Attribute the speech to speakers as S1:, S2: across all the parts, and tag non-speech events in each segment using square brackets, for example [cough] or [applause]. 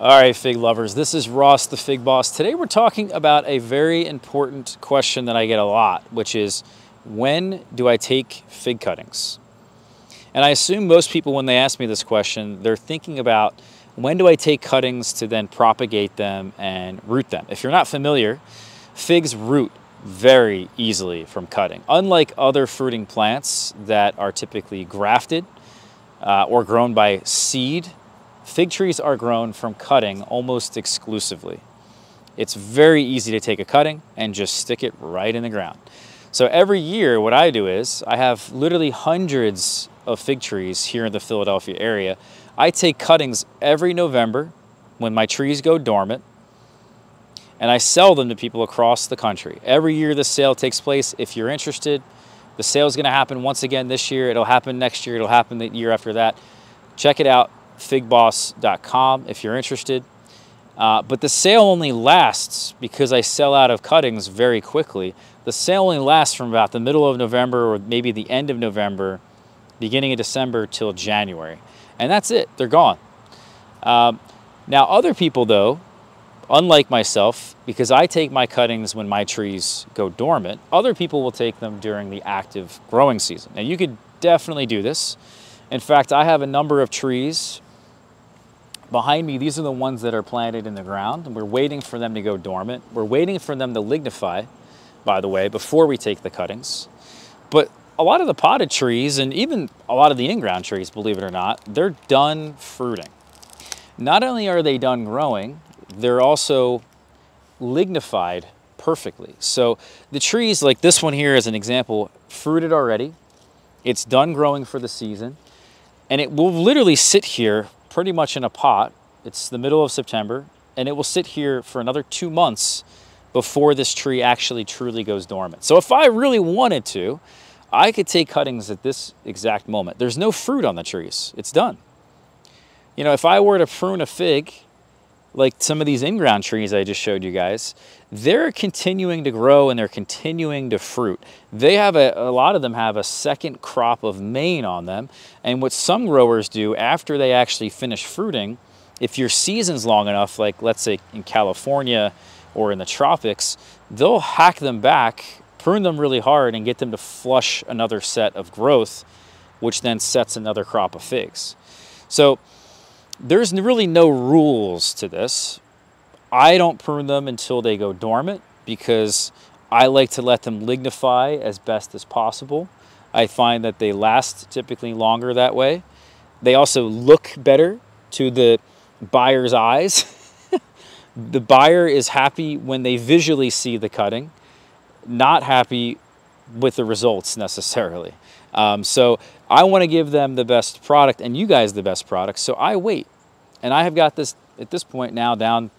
S1: All right, fig lovers, this is Ross, the Fig Boss. Today we're talking about a very important question that I get a lot, which is when do I take fig cuttings? And I assume most people, when they ask me this question, they're thinking about when do I take cuttings to then propagate them and root them? If you're not familiar, figs root very easily from cutting. Unlike other fruiting plants that are typically grafted uh, or grown by seed Fig trees are grown from cutting almost exclusively. It's very easy to take a cutting and just stick it right in the ground. So every year what I do is I have literally hundreds of fig trees here in the Philadelphia area. I take cuttings every November when my trees go dormant and I sell them to people across the country. Every year the sale takes place. If you're interested, the sale is going to happen once again this year. It'll happen next year. It'll happen the year after that. Check it out figboss.com if you're interested. Uh, but the sale only lasts because I sell out of cuttings very quickly. The sale only lasts from about the middle of November or maybe the end of November, beginning of December till January. And that's it, they're gone. Um, now, other people, though, unlike myself, because I take my cuttings when my trees go dormant, other people will take them during the active growing season. Now, you could definitely do this. In fact, I have a number of trees Behind me, these are the ones that are planted in the ground. And we're waiting for them to go dormant. We're waiting for them to lignify, by the way, before we take the cuttings. But a lot of the potted trees and even a lot of the in-ground trees, believe it or not, they're done fruiting. Not only are they done growing, they're also lignified perfectly. So the trees, like this one here as an example, fruited already. It's done growing for the season. And it will literally sit here pretty much in a pot. It's the middle of September, and it will sit here for another two months before this tree actually truly goes dormant. So if I really wanted to, I could take cuttings at this exact moment. There's no fruit on the trees. It's done. You know, if I were to prune a fig, like some of these in-ground trees I just showed you guys, they're continuing to grow and they're continuing to fruit. They have a, a lot of them have a second crop of main on them. And what some growers do after they actually finish fruiting, if your season's long enough, like let's say in California or in the tropics, they'll hack them back, prune them really hard and get them to flush another set of growth, which then sets another crop of figs. So there's really no rules to this. I don't prune them until they go dormant because I like to let them lignify as best as possible. I find that they last typically longer that way. They also look better to the buyer's eyes. [laughs] the buyer is happy when they visually see the cutting, not happy with the results necessarily. Um, so I want to give them the best product and you guys the best product. So I wait. And I have got this at this point now down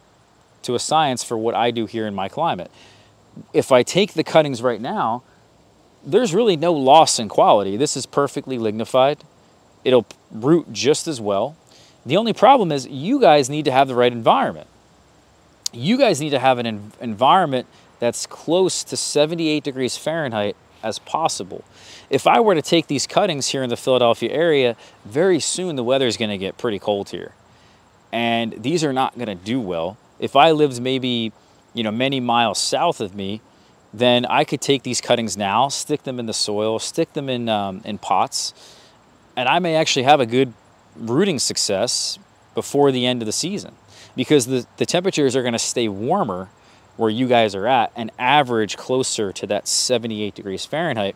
S1: to a science for what I do here in my climate. If I take the cuttings right now, there's really no loss in quality. This is perfectly lignified. It'll root just as well. The only problem is you guys need to have the right environment. You guys need to have an environment that's close to 78 degrees Fahrenheit as possible. If I were to take these cuttings here in the Philadelphia area, very soon the weather is going to get pretty cold here. And these are not going to do well. If I lived maybe, you know, many miles south of me, then I could take these cuttings now, stick them in the soil, stick them in, um, in pots, and I may actually have a good rooting success before the end of the season because the, the temperatures are going to stay warmer where you guys are at and average closer to that 78 degrees Fahrenheit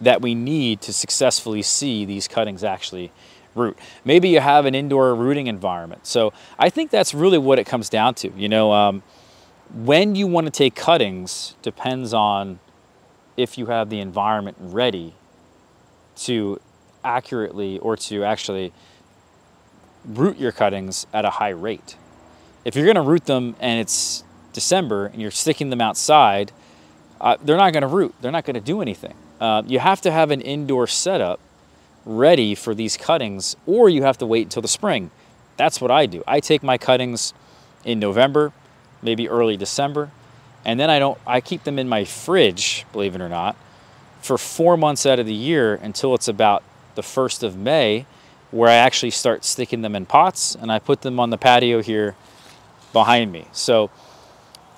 S1: that we need to successfully see these cuttings actually root. Maybe you have an indoor rooting environment. So I think that's really what it comes down to. You know, um, when you want to take cuttings depends on if you have the environment ready to accurately or to actually root your cuttings at a high rate. If you're going to root them and it's December and you're sticking them outside, uh, they're not going to root. They're not going to do anything. Uh, you have to have an indoor setup ready for these cuttings or you have to wait until the spring. That's what I do. I take my cuttings in November, maybe early December, and then I don't I keep them in my fridge, believe it or not, for 4 months out of the year until it's about the 1st of May where I actually start sticking them in pots and I put them on the patio here behind me. So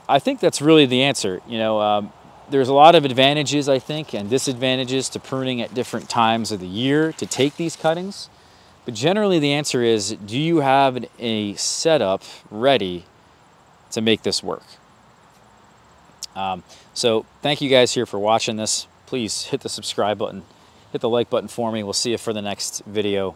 S1: I think that's really the answer. You know, um, there's a lot of advantages, I think, and disadvantages to pruning at different times of the year to take these cuttings. But generally, the answer is do you have a setup ready to make this work? Um, so, thank you guys here for watching this. Please hit the subscribe button, hit the like button for me. We'll see you for the next video.